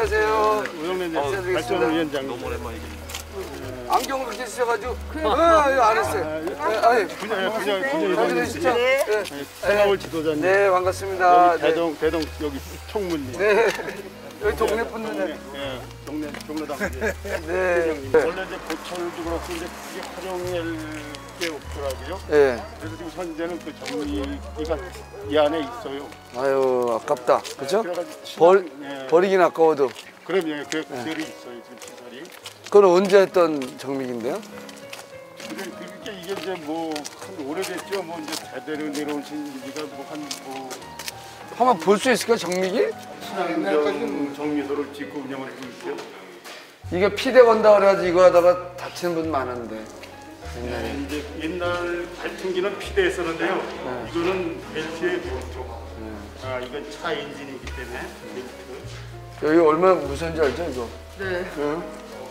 안녕하세요. 우영래 어, 발전 위원장. 너무 오랜만이지. 안경을 그렇게 쓰셔가지고. 아, 이거 안 했어요. 네, 분야 분야 분야 어디 이사님. 계시죠? 네. 서울 지도자님. 네, 반갑습니다. 네. 대동 대동 여기 총무님. 네. 여기 동네 분들. 예, 동네 동네당. 예. 네. 원래 이제 보철도 그렇고 이제 그게 활용할 게 없더라고요. 네. 그래서 지금 현재는 그 정리가 이 안에 있어요. 아유, 아깝다. 그죠? 그래가지고 벌, 예. 버리긴 아까워도. 그럼 예, 그 시설이 있어요 지금 시설이. 그건 언제 했던? 근데 그게 이게 이제 뭐 한 오래됐죠. 뭐 이제 대대로 내려오신 지가 뭐한뭐 한번 볼 수 있을까요, 정믹이? 친환경 정미소를 짓고 운영을 하고 있어요. 이게 피대 건다 그래가지고 이거 하다가 다치는 분 많은데. 옛날에. 네, 이제 옛날 발풍기는 피대에 쓰는데요. 이거는 벨트에 벨트. 아 이건 차 엔진이기 때문에 벨트. 여기 얼마나 무서운지 알죠, 이거? 네. 응?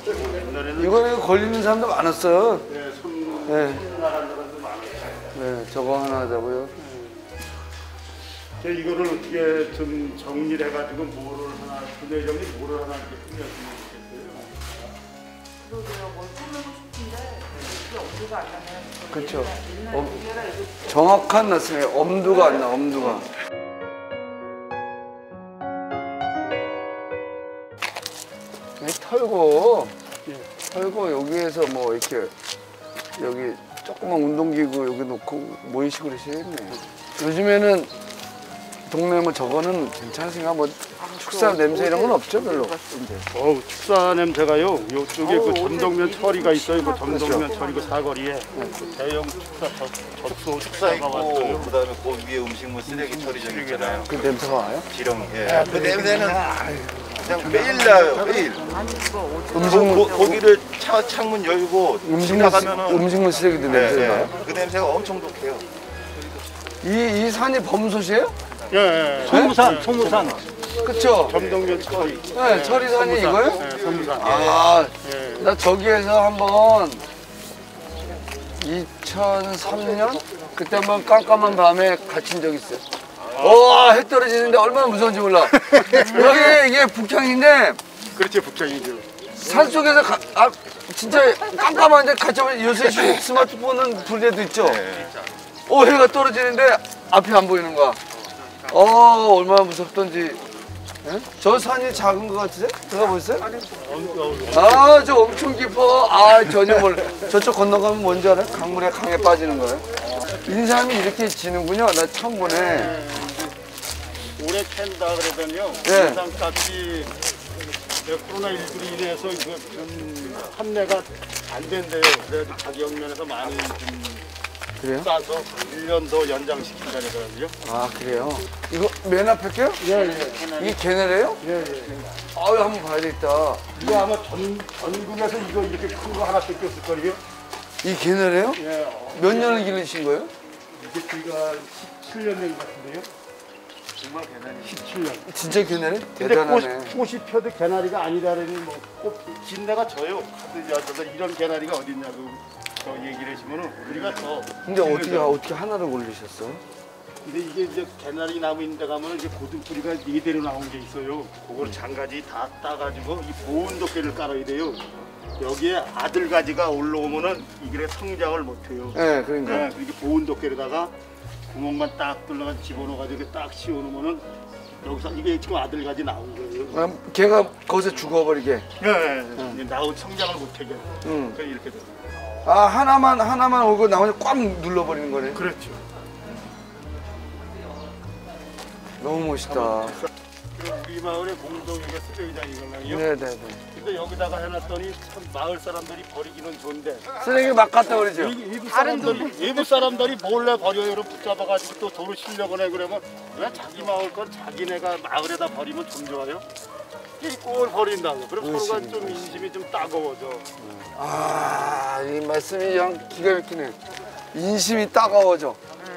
옛날에는 이거는 걸리는 사람도 많았어요. 네, 손 네. 나간 사람도 많아요. 네, 저거 하나 하자고요. 제가 이거를 어떻게 좀 정리를 해가지고 뭐를 하나 분해점이 뭐를 하나 이렇게 꾸몄으면 좋겠어요. 그러게요. 뭘 꾸미고 싶은데 이게 엄두가 안 나네요. 그쵸. 옛날 엄- 무게라 이거 정확한 말씀이에요. 엄두가 안 나, 엄두가. 이 털고, 털고 여기에서 뭐 이렇게 여기 조그만 운동기구 여기 놓고 모이시고 그러시겠네. 요즘에는 동네 뭐 저거는 괜찮으신가? 뭐 축사 냄새 이런 건 없죠, 별로. 어우 축사 냄새가요. 요쪽에 그 점동면 처리가 있어요. 그 점동면 처리고 사거리에 그 대형 축사 저- 접소 축사 축사가 왔어요. 있고 그다음에 그 위에 음식물 쓰레기 처리장 있잖아요. 그 냄새가 와요? 지렁이. 예. 그 냄새는 그냥 매일 나요. 매일. 음식물, 고, 거기를 차, 창문 열고 음식물, 쓰- 지나가면은 음식물 쓰레기도 예, 냄새 예. 나요? 그 냄새가 엄청 독해요. 이, 이 산이 범소시에요? 예, 예. 소무산, 소무산. 그쵸? 점동면 처리. 네, 처리산이 이거요? 네, 소무산. 아, 예. 나 저기에서 한번 2003년 그때 한번 깜깜한 밤에 갇힌 적 있어요. 와, 해 떨어지는데 얼마나 무서운지 몰라. 여기 이게 북향인데 그렇지 북창이죠. 산 속에서 가, 아, 진짜 깜깜한데 갇혀면 요새 시- 스마트폰은 불에도 있죠. 예. 어, 해가 떨어지는데 앞이 안 보이는 거야. 어, 얼마나 무섭던지. 예? 저 산이 작은 것 같으세요? 들어가 보셨어요? 아, 저 엄청 깊어. 아, 전혀 몰라. 저쪽 건너가면 뭔지 알아요? 강물에 강에 빠지는 거예요. 인삼이 이렇게 지는군요. 나 처음 보네. 올해 캔다 그러더니요. 예. 인상값이 코로나 19로 인해서 좀 판매가 안 된대요. 그래도 가격 면에서 많이 좀 그래요? 싸서 1년 더 연장시킨다 그러더라고요. 아, 그래요? 이거 맨 앞에 껴요? 예, 예. 이게 걔네래요? 예, 예. 아유, 한번 봐야 되겠다. 이거 아마 전, 전국에서 이거 이렇게 큰 거 하나 뺏겼을 거예요. 이 걔네래요? 예. 어, 몇 년을 기르신 거예요? 이게 저희가 17년 된 것 같은데요. 정말 개나리 17년. 진짜? 근데 대단하네. 꽃, 꽃이 펴도 개나리가 아니라니 뭐꽃 진내가 져요. 카드 여서 이런 개나리가 어딨냐고 저 얘기를 하시면은 우리가 더 근데 어떻게. 어떻게 하나를 고르셨어? 근데 이게 이제 개나리 나무 있는 데 가면은 이제 고등 뿌리가 이대로 나온 게 있어요. 그걸 장가지 다 따가지고 이 보온 도끼를 깔아야 돼요. 여기에 아들 가지가 올라오면은 이게 성장을 못해요. 네, 그러니까. 네, 이렇게 보온 도끼에다가 구멍만 딱 뚫러가 집어넣어가지고 딱 씌워놓으면은 여기서 이게 지금 아들 가지 나온 거예요. 아, 걔가 거기서 죽어버리게. 네, 네. 나온 성장을 못하게. 응. 그래 이렇게 돼요. 아 하나만 하나만 오고 나머지 꽉 눌러버리는 거네. 그렇죠. 너무 멋있다. 우리 마을의 공동이가 쓰레기장이거든요. 네네네. 근데 여기다가 해놨더니 참 마을 사람들이 버리기는 좋은데 쓰레기 막 갖다 버리죠. 이- 이부 사람들이 이부 사람들이 몰래 버려요. 붙잡아가지고 또 도로 실려고 해 그러면 왜 자기 마을 건 자기네가 마을에다 버리면 좀 좋아요? 이꼴 버린다고. 그럼 서로가 좀 인심이 좀 따가워져. 아 이 말씀이 영 기가 막히네. 인심이 따가워져.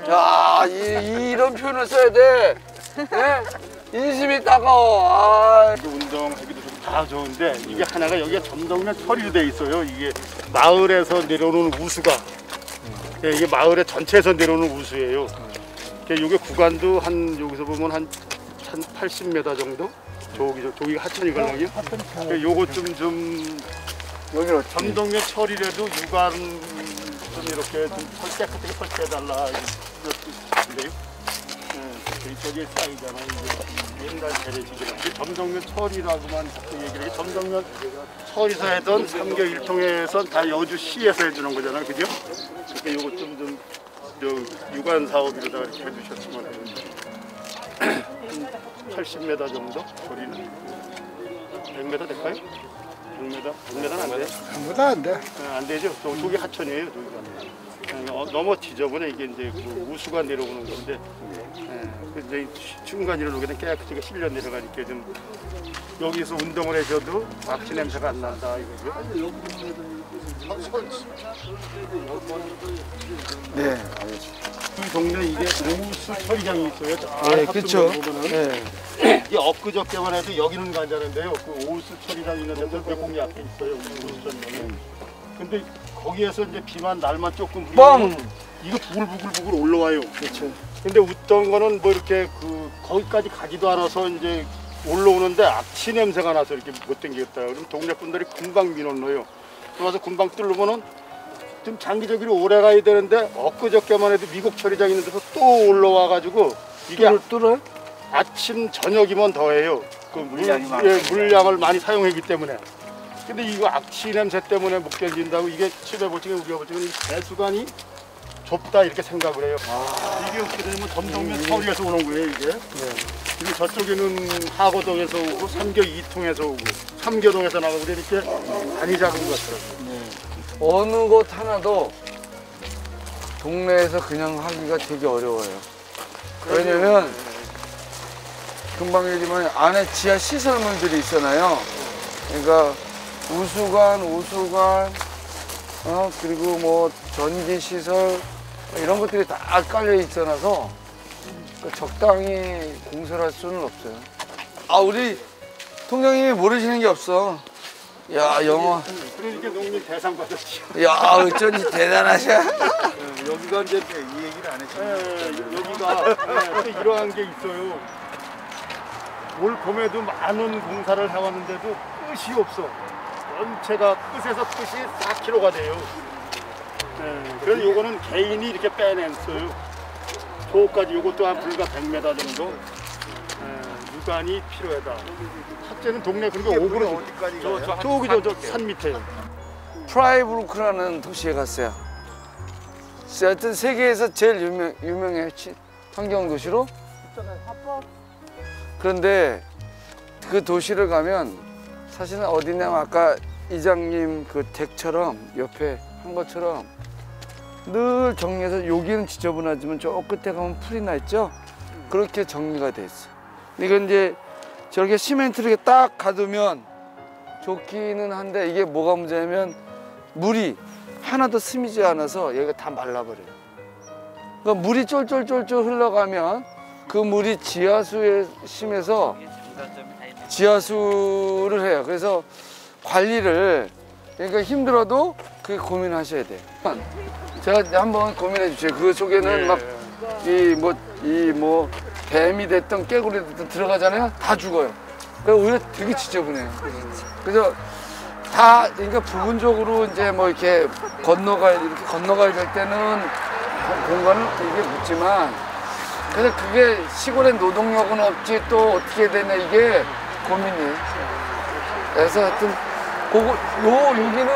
야 이, 이런 표현을 써야 돼. 예? 인심이 따가워. 아, 운동하기도 좋고 다 좋은데 이게 하나가 여기가 점동면 처리로 돼 있어요. 이게 마을에서 내려오는 우수가 예, 이게 마을의 전체에서 내려오는 우수예요. 이게 구간도 한 여기서 보면 한, 한 80m 정도 저기 저 저기 하천이거든요. 그 요거 좀좀 여기는 어떻게? 전동면 처리라도 유관 좀 이렇게 좀 설- 깨끗하게 설치해달라 이런데요. 네, 저기 쌓이잖아요. 이게 옛날 재래식이라. 이게 점정면 처리라고만 자꾸 얘기를 해. 점정면 처리사 해던 삼교 일통에선 다 여주시에서 해주는 거잖아요. 그죠? 그러니까 요거 좀좀 유관 사업이로다가 이렇게 해주셨으면 하는데 80m 정도 거리는 100m 될까요? 100m? 100m는 안 돼. 아무도 안 돼. 아, 안 되죠. 저, 저기 하천이에요. 저기가. 어, 너무 지저분해 이게 이제 그 우수가 내려오는 건데 예, 그 이제 중간 이로 오게 되면 깨끗하게 실려 내려가니까 좀 여기서 운동을 해줘도 악취 냄새가 안 난다 이거죠. 네. 이 동네 이게 우수 처리장이 있어요. 네, 그렇죠. 네. 이게 엊그저께만 해도 여기는 가자는데요. 그 오수 처리장 있는 데도 몇 공리 앞에 있어요. 오수 처리장이. 근데 거기에서 이제 비만 날만 조금 뻥! 이거 부글부글부글 올라와요. 그렇죠. 근데 웃던 거는 뭐 이렇게 그 거기까지 가지도 않아서 이제 올라오는데 악취 냄새가 나서 이렇게 못 당기겠다. 그럼 동네 분들이 금방 민원 넣어요. 들어와서 금방 뚫으면은 좀 장기적으로 오래 가야 되는데 엊그저께만 해도 미국 처리장 있는 데서 또 올라와 가지고 이게 뚫을, 뚫어요? 아침 저녁이면 더해요. 그 물, 예, 물량을 많이 사용하기 때문에. 근데 이거 악취 냄새 때문에 못 견딘다고 이게 보시면 우리가 보시면 이 배수관이 좁다 이렇게 생각을 해요. 이게 어떻게 되면 점동면 서울에서 오는 거예요 이게. 그리고 저쪽에는 하고동에서 오고 삼교 이통에서 오고 삼교동에서 나가고 이렇게 많이 작은 것처럼. 어느 곳 하나도 동네에서 그냥 하기가 되게 어려워요. 왜냐면 금방 얘기지만 안에 지하 시설물들이 있잖아요. 그러니까 우수관, 오수관, 어 그리고 뭐 전기 시설 이런 것들이 다 깔려 있어놔서 그 적당히 공사를 할 수는 없어요. 아 우리 통장님이 모르시는 게 없어. 야. 그래서 이게 농민 대상 받았죠. 야 어쩐지 대단하셔. 여기가 이제 이 얘기를 안 했지. 예, 여기가 예, 또 이러한 게 있어요. 올 봄에도 많은 공사를 해왔는데도 끝이 없어. 전체가 끝에서 끝이 4km가 돼요. 예, 그래서 요거는 개인이 이렇게 빼냈어요. 저까지 요것도 한 불과 100m 정도. 예, 유관이 필요하다. 첫째는 동네 그리고 오그로 어디까지 가요? 저기 저산 밑에. 프라이브루크라는 도시에 갔어요. 하여튼 세계에서 제일 유명, 유명해 치- 환경 도시로. 그런데 그 도시를 가면 사실은 어디냐면 아까 이장님 그 덱처럼 옆에 한 것처럼 늘 정리해서 여기는 지저분하지만 저 끝에 가면 풀이 나 있죠? 그렇게 정리가 돼 있어. 이건 이제 저렇게 시멘트를 이렇게 딱 가두면 좋기는 한데 이게 뭐가 문제냐면 물이 하나도 스미지 않아서 여기가 다 말라버려요. 그러니까 물이 쫄쫄쫄쫄 흘러가면 그 물이 지하수에 심해서 지하수를 해요. 그래서 관리를 그러니까 힘들어도 그 고민하셔야 돼요. 제가 한번 고민해 주세요. 그 속에는 예. 막이 뭐 이뭐 뱀이 됐든 깨구리 됐든 들어가잖아요. 다 죽어요. 그래서 오히려 되게 지저분해요. 그래서 다 그러니까 부분적으로 이제 뭐 이렇게 건너가 이렇게 건너가야 될 때는 고- 공간을 이게 묻지만 그래서 그게 시골에 노동력은 없지 또 어떻게 되냐 이게 고민이에요. 그래서 하여튼 그거 요 여기는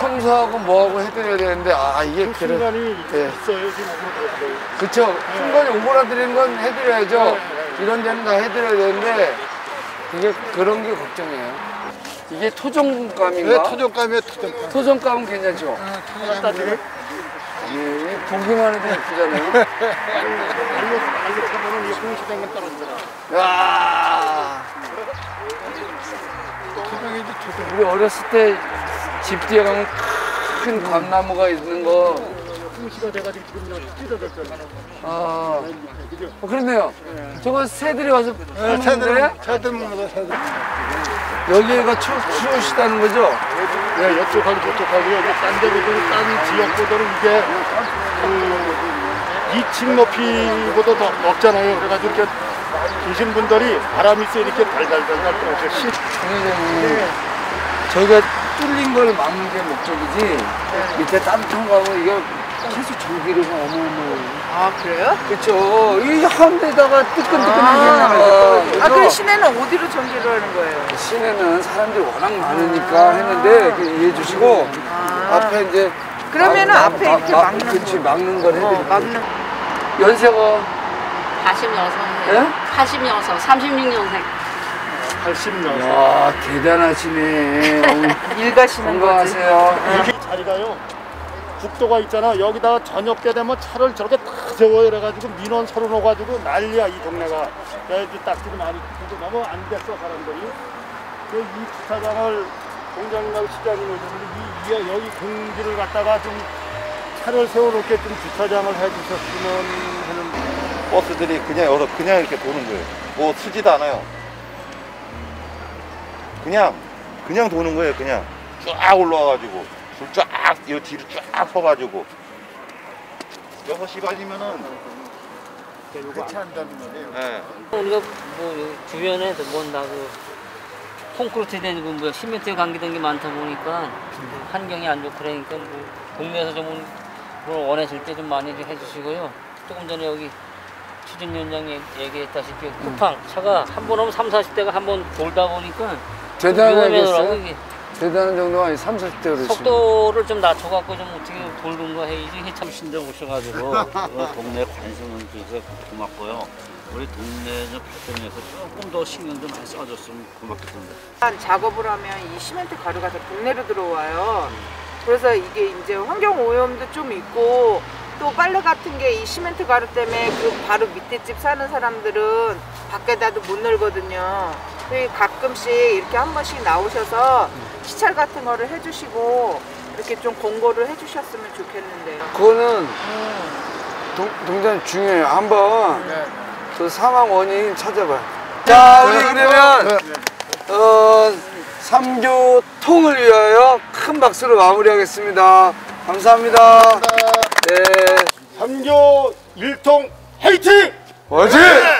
청소하고 뭐하고 해드려야 되는데 아 이게 그 그래 순간이 예. 있어요. 지금 들어가요. 그쵸 순간에 오그라드리는 건 해드려야죠 이런 데는 다 해드려야 되는데 이게 그런 게 걱정이에요 이게 토종감인가? 왜 토종감이야 토종감? 토종감은 괜찮죠? 따뜻해. 예, 보기만 해도 예쁘잖아요 알로 알로 타면은 이 홍시장은 떨어지더라. 야 토종이지 토종. 우리 어렸을 때 집 뒤에 가면 큰 감나무가 있는 거 홍시가 돼가지고 지금 그냥 찢어졌잖아. 아, 어, 그렇네요 저거 새들이 와서 파는 새들? 새들 먹는 거 새들. 여기가 추, 추우시다는 거죠? 네, 이쪽하고 저쪽하고요. 이게 딴 데보다는 딴 지역보다는 이게 그 2층 높이보다 더 높잖아요. 그래가지고 이렇게 계신 분들이 바람이 쐬 이렇게 달달달달 떠오셔. 시 선생님, 저희가 뚫린 걸 막는 게 목적이지 밑에 따뜻한 거 하면 이거 계속 전기료가 어마어마해요. 아 그래요? 그렇죠. 이 한 데다가 뜨끈뜨끈하게 아, 나가. 아 그럼 시내는 어디로 전기를 하는 거예요? 시내는 사람들이 워낙 많으니까 했는데 그 이해해 주시고 앞에 이제 그러면은 막- 앞에 막- 이렇게 막- 막는 그렇지 거. 막는 걸 어, 해드릴게요. 막는. 연세가 46이에요. 예? 86, 36년생. 80년. 야 대단하시네. 오늘 일 가시는 거지. 건강하세요. 여기 자리가요. 국도가 있잖아. 여기다가 저녁 때 되면 차를 저렇게 다 세워 이래가지고 민원 서로 넣어가지고 난리야 이 동네가. 그래가지고 딱지도 많이 붙고 너무 안 됐어 사람들이. 그 이 주차장을 공장장 시장님 오셨는데 이, 이 여기 공지를 갖다가 좀 차를 세워놓게 좀 주차장을 해주셨으면 하는. 버스들이 그냥 그냥 이렇게 도는 거예요. 뭐 쓰지도 않아요. 그냥 그냥 도는 거예요. 그냥 쫙 올라와가지고 줄 쫙, 이 뒤로 쫙 퍼가지고 6시 반이면은 해체한다는 거예요. 예. 우리가 뭐 주변에 뭔다그 콘크리트 된그뭐 시멘트 감기된 게 많다 보니까 환경이 안 좋고 그러니까 뭐 동네에서 좀 원하실 때 좀 많이 좀 해주시고요. 조금 전에 여기 추진위원장이 얘기했다시피 쿠팡 차가 한 번 오면 3, 40대가 한 번 돌다 보니까 대단하겠어요? 대단한 정도가 아니 3, 40대 그러시 속도를 좀 낮춰갖고 좀 어떻게 돌는 거 해야지 해참 신데 오셔가지고 그 동네 관심을 주셔서 고맙고요. 우리 동네 좀 발전해서 조금 더 신경 좀 많이 써줬으면 고맙겠습니다. 한 작업을 하면 이 시멘트 가루가 다 동네로 들어와요. 그래서 이게 이제 환경 오염도 좀 있고 또 빨래 같은 게 이 시멘트 가루 때문에 그 바로 밑에 집 사는 사람들은 밖에다도 못 널거든요. 그래서 가끔씩 이렇게 한 번씩 나오셔서 시찰 같은 거를 해주시고 이렇게 좀 공고를 해주셨으면 좋겠는데요. 그거는 동, 동장 중요해요. 한번 그 사망 원인 찾아봐요. 자, 우리 그러면 어, 삼교 통을 위하여 큰 박수로 마무리하겠습니다. 감사합니다. 네. 삼교 일통 헤이팅! 화이팅!